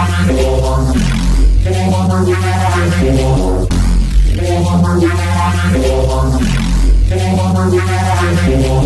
possibly know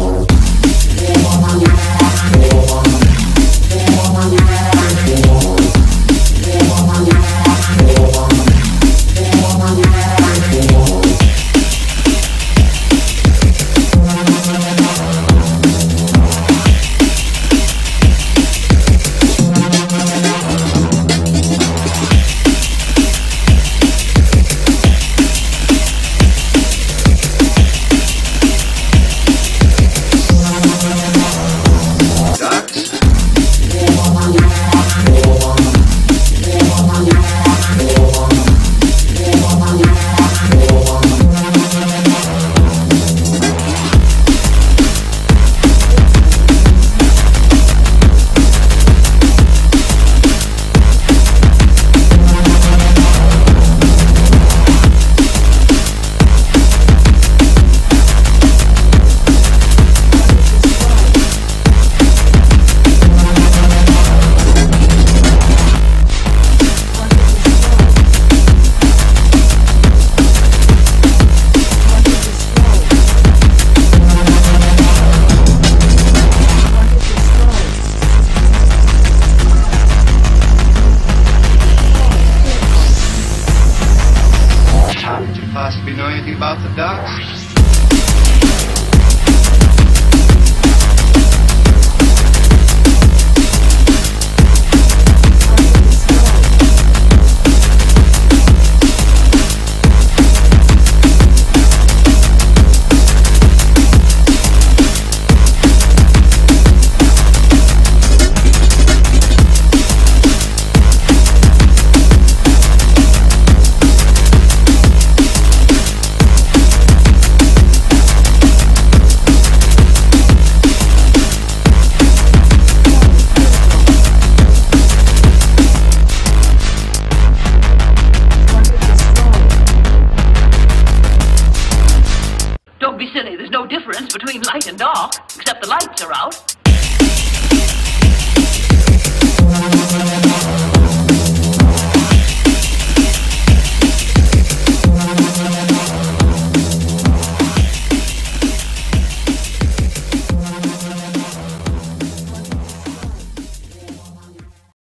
possibly know anything about the Ducks. Difference between light and dark, except the lights are out.